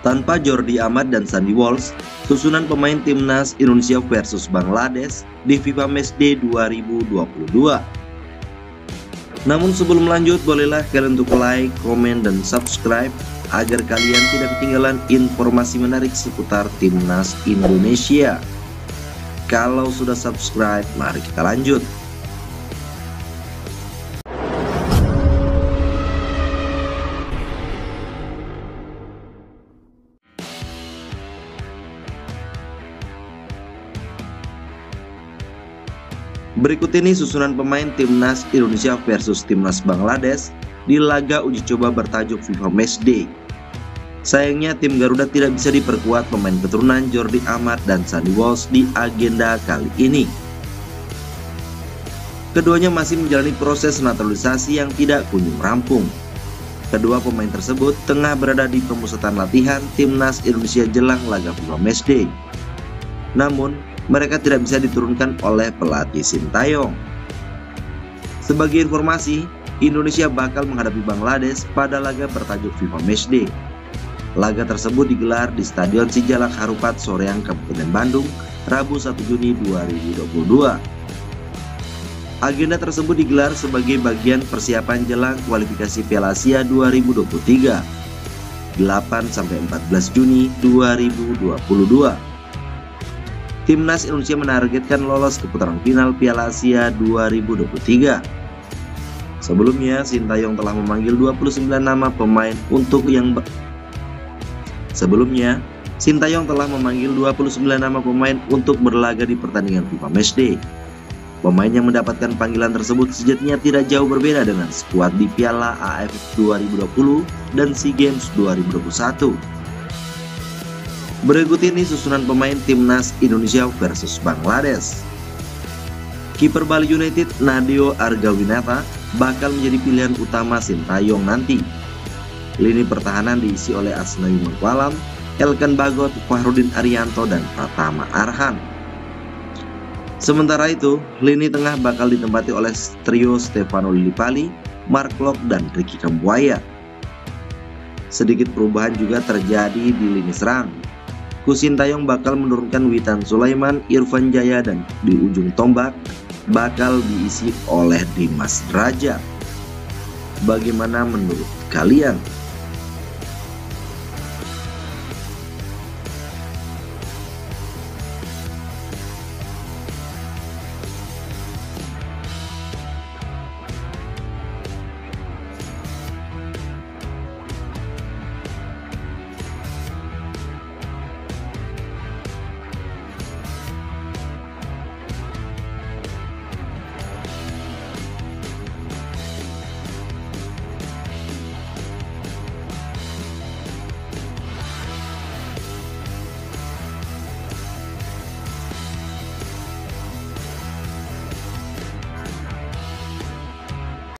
Tanpa Jordi Amat dan Sandy Walsh, susunan pemain timnas Indonesia versus Bangladesh di FIFA Matchday 2022. Namun sebelum lanjut, bolehlah kalian untuk like, komen, dan subscribe agar kalian tidak ketinggalan informasi menarik seputar timnas Indonesia. Kalau sudah subscribe, mari kita lanjut. Berikut ini susunan pemain timnas Indonesia versus timnas Bangladesh di laga uji coba bertajuk FIFA Matchday. Sayangnya tim Garuda tidak bisa diperkuat pemain keturunan Jordi Amat dan Sandy Walsh di agenda kali ini. Keduanya masih menjalani proses naturalisasi yang tidak kunjung rampung. Kedua pemain tersebut tengah berada di pemusatan latihan timnas Indonesia jelang laga FIFA Matchday. Namun, mereka tidak bisa diturunkan oleh pelatih Sintayong. Sebagai informasi, Indonesia bakal menghadapi Bangladesh pada laga bertajuk FIFA Matchday. Laga tersebut digelar di Stadion Sijalak Harupat Soreang Kabupaten Bandung, Rabu 1 Juni 2022. Agenda tersebut digelar sebagai bagian persiapan jelang kualifikasi Piala Asia 2023 8 14 Juni 2022. Timnas Indonesia menargetkan lolos ke putaran final Piala Asia 2023. Sebelumnya, Sintayong telah memanggil 29 nama pemain untuk yang Sebelumnya, Sintayong telah memanggil 29 nama pemain untuk berlaga di pertandingan FIFA Matchday. Pemain yang mendapatkan panggilan tersebut sejatinya tidak jauh berbeda dengan skuad di Piala AFF 2020 dan SEA Games 2021. Berikut ini susunan pemain timnas Indonesia versus Bangladesh. Kiper Bali United Nadio Argawinata bakal menjadi pilihan utama Sintayong nanti. Lini pertahanan diisi oleh Asnawi Mengwalam, Elkan Bagot, Fahrudin Arianto, dan Pratama Arhan. Sementara itu, lini tengah bakal ditempati oleh trio Stefano Lillipali, Mark Lok, dan Ricky Kambuaya. Sedikit perubahan juga terjadi di lini serang. Kusintayong bakal menurunkan Witan Sulaiman, Irfan Jaya dan di ujung tombak bakal diisi oleh Dimas Raja. Bagaimana menurut kalian?